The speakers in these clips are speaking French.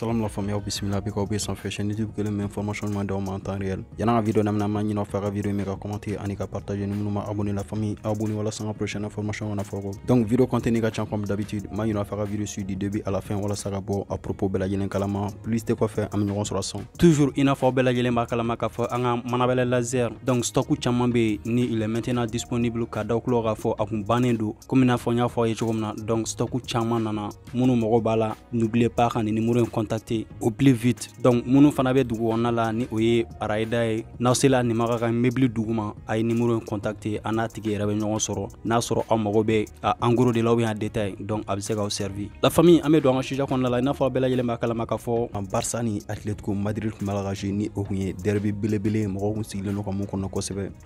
Salam la famille aw bisimila bi kaw be sanfɛ chaîne YouTube kelen min information ɲuman d'aw ma en temps réel yana ka video daminɛ an b'a ɲini aw fɛ ka video min ka commenter ani ka partager ni minnu ma abonné la famille abonné walasa n ka prochaine information kana fɔ kɔ donc video contenu comme d'habitude n b'a ɲini aw fɛ video suit du début à la fin walasa ka bɔ a propos bɛɛ lajɛlen kalama plus tɛ kɔfɛ an bɛ ɲɔgɔn sɔrɔ toujours i n'a fɔ aw bɛɛ lajɛlen b'a kalama k'a fɔ an laser donc stock caman bɛ ni il est maintenant disponible ka da kulo k'a fɔ a kun bannen don komi n'a fɔ y'a fɔ aw donc stock caman nana minnu mago b'a la n'oubliez pas ka nin numéro in au plus vite. Donc minnu fana bɛ dugu kɔnɔna la ni o ye arayida ye. N'aw sela nin maga ka mebili dugu ma a ye numéro in contacter a n'a tigi yɛrɛ bɛ a de la ou bien a détail donc a k'aw servi. La famille an bɛ don an la i n'a fɔ aw bɛɛ lajɛlen b'a ni atletico madrid tun jouer ni o kun ye derby belebele mɔgɔw kun sigilen don ka mun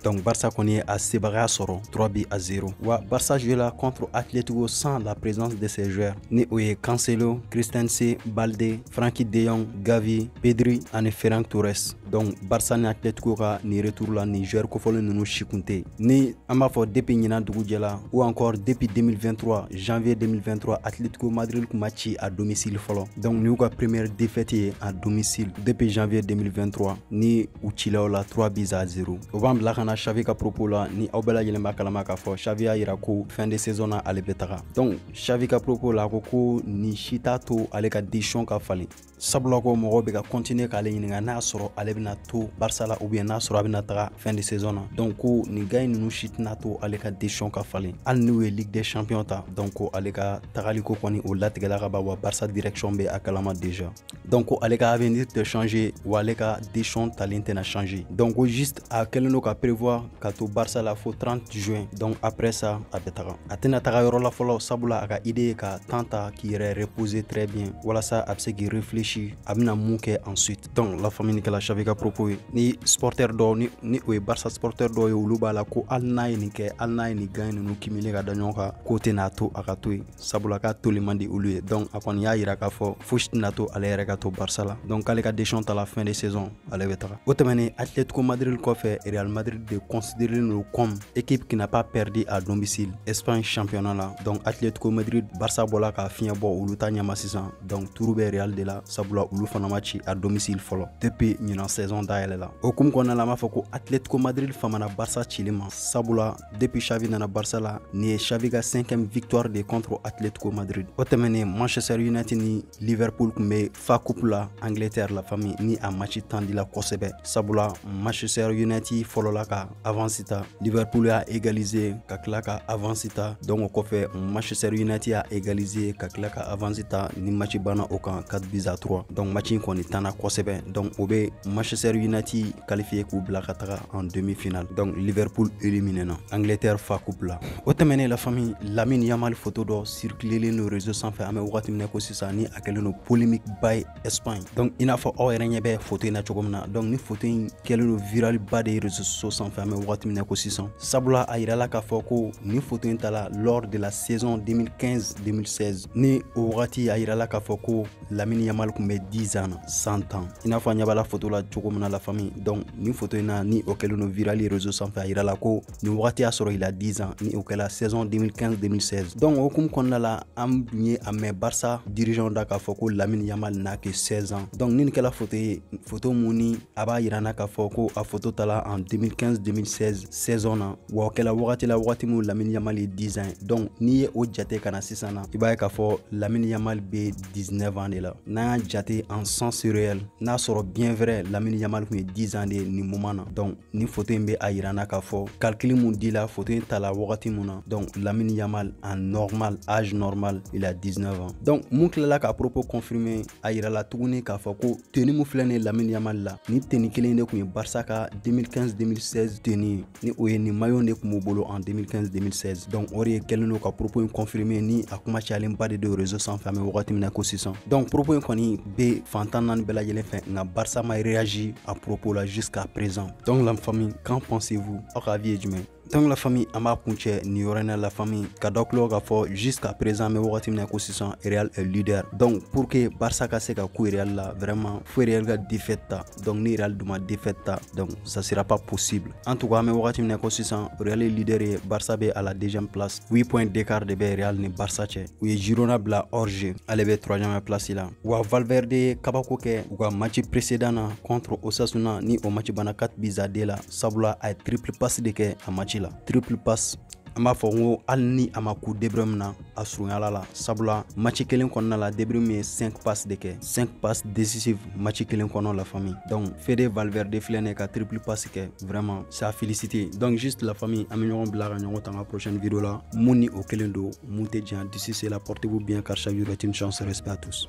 donc barça kɔni ye a sebagaya sɔrɔ 3 bi à 0 wa barça joué la contre atletico sans la présence de ses joueurs. Ni o ye cancelo christensen balde franki de jong gavi pedri ani ferran torres. Donc barça ni atletico ka nin retour la ni joueur kofɔlen nunu si kun ni an b'a fɔ depuis ɲinan dugu jɛla ou encore depuis 2023 janvier 2023 atletico madrid kun ma ci a domicile fɔlɔ. Donc ni y'u ka première défaite à domicile depuis janvier 2023 ni u cila la 3 bis à 0 o b'an bila ka xavi ka propos la ni aw bɛɛ lajɛlen b'a kalama xavi y'a yira ko fin de saison na ale donc xavi ka propos la a ko ko nin ale ka ka sabula ko mɔgɔw bɛ ka continuer k'ale ɲininga n'a sɔrɔ ale bɛna to barisa la ou bien n'a sɔrɔ a bɛna taga fin de saison na. Donc ko nin gars ninnu si tɛna to ale ka décision ka falen. Hali n'u ye ligue des champions ta donc ko ale ka tagali ko kɔni o latigɛla ka wa barisa direction bɛ a kalama déjà. Donc ko ale ka avenir tɛ changer wa ale ka décision talen tɛna changer. Donc ko juste a kɛlen don ka prévoir ka to barisa la fo 30 juin donc après ça a bɛ taga. A tɛna taga yɔrɔ la fɔlɔ sabula a ka idée ye ka temps ta k'i yɛrɛ reposer très bien. Walasa a bɛ se réfléchir a bɛna mun ensuite. Donc la famille kɛla xavi ka propos ni sporteur dɔw ni, ni barça sporteur dɔw ye la ko hali n'a ye nin kɛ hali n'a ye nin gan ninnu kimile ka da ɲɔgɔn kan k'o tɛna to a ka to yen sabula man donc a kɔni y'a yira k'a fɔ fosi tɛna to ale barça la donc k'ale ka décision ta la fin de saison ale bɛ taga o tɛmɛnen atletico madrid kɔfɛ real madrid de considéré don comme équipe qui n'a pas perdu à domicile. Espagne championnat la donc atletico madrid barça bɔla ka fiɲɛ bɔ olu ta ɲɛma sisan donc turu bɛ real de la sabula olu fana ma ci a domicile fɔlɔ. Depuis ɲinan saison dayɛlɛ la o kumu kɔnɔna la an b'a fɔ ko atletico madrid famana barça cili ma. Sabula depuis xavi nana barça la nin ye xavi ka 5ème victoire de contre atletico madrid. O tɛmɛnen manchester united ni liverpool kun be fa coupe la angleterre la famille ni a match tandila kosɛbɛ. Sabula manchester united fɔlɔla ka avance ta. Liverpool y'a égaliser ka tila ka avance ta. Donc o kɔfɛ manchester united y'a égaliser ka tila ka avance ta. Ni match banna o kan 4 bis à 3 donc match in kɔni tanna kosɛbɛ donc o be manchester united qualifié k'u bila ka en demi finale donc liverpool éliminé na. Angleterre fa coupe la. O tɛmɛnen la famille lamine yamal photo dɔ circulelen no réseau sanfɛ an bɛ wagati min ko sisan ni a kɛlen no polémique ba ye espagne. Donc i n'a fɔ aw yɛrɛ ɲɛ bɛ photo in na. Cogo donc ni photo in kɛlen no viral ba de réseau so sanfɛ an bɛ wagati min ko sisan sabula a yirala k'a fɔ ko ni photo tala lors de la saison 2015-2016 ni o a yirala k'a lamine yamal kun bɛ 10 ans na 100 ans. I n'a fɔ an ɲɛ b'a la photo la cogo min na la famille. Donc ni photo in na ni o kɛlen no viral ye réseau sanfɛ a yirala ko nin wagati y'a sɔrɔ il a 10 ans ni o kɛla saison 2015-2016 donc o hukumu kɔnɔna la an dun ye a mɛn barça dirigeant da k'a fɔ ko lamine yamal n'a ke 16 ans. Donc ni nin kɛla photo ye photo mun ni a b'a yirana k'a fɔ ko a photo tala en 2015-2016 saison na. Wa o kɛla wagati la wagati min lamine yamal ye 10 ans. Donc n'i ye o jate ka na sisan na i b'a ye k'a fɔ lamine yamal be 19 ans de la n'an y'a jate en sens réel. N'a sɔrɔ bien vrai. Lamine yamal kun ye 10 ans de ye nin moment donc ni photo in be a yirana k'a fɔ calcul dila photo tala wagati mun donc lamine yamal en normal âge normal il a 19 ans. Donc mun tilala k'a propos confirmer a yirala tuguni k'a fɔ ko teni mun filɛ nin yamal la. Ni teni ye ka 2015-2016 teni ni o ye nin maillot de en 2015-2016 donc o de ye propos in confirmer ni a kuma cayalenba de do réseau sanfɛ an bɛ wagati donc propos in kɔni be fantan naani bɛɛ lajɛlen fɛ nka barça ma réagi à propos là jusqu'à présent. Donc la famille qu'en pensez-vous? Aw ka avis ye jumɛn? Donc la famille an b'a nin la famille ka dɔ jusqu'à présent an bɛ wagati ko sisan real est leader. Donc pour que barça ka se ka ku real vraiment fo real donc ni real duma défaite ta donc ça sera pas possible. En tout cas an bɛ wagati min ko sisan real leader ye barça bɛ à la deuxième place. 8 points d'écart de real ni barça cɛ u ye girona bila hors jeu. Ale troisième place la wa valverde kabako kɛ match précédent contre osasuna ni o match bana 4 buts à 2 la sabula ye triple passe de kɛ a match la. Triple passe an b'a fɔ ni a ma debre min na a surunyala la. Match kelen kɔnɔna la debre min ye 5 passe de kɛ. 5 passe décisive match kelen kɔnɔ la famille. Donc fede valverde filɛ ne ka triple passe kɛ vraiment c'est à donc juste la famille an bɛ ɲɔgɔn prochaine vidéo la. Mun ni o kelen don d'ici c'est la portez vous bien car chaque jour est une chance. Respect à tous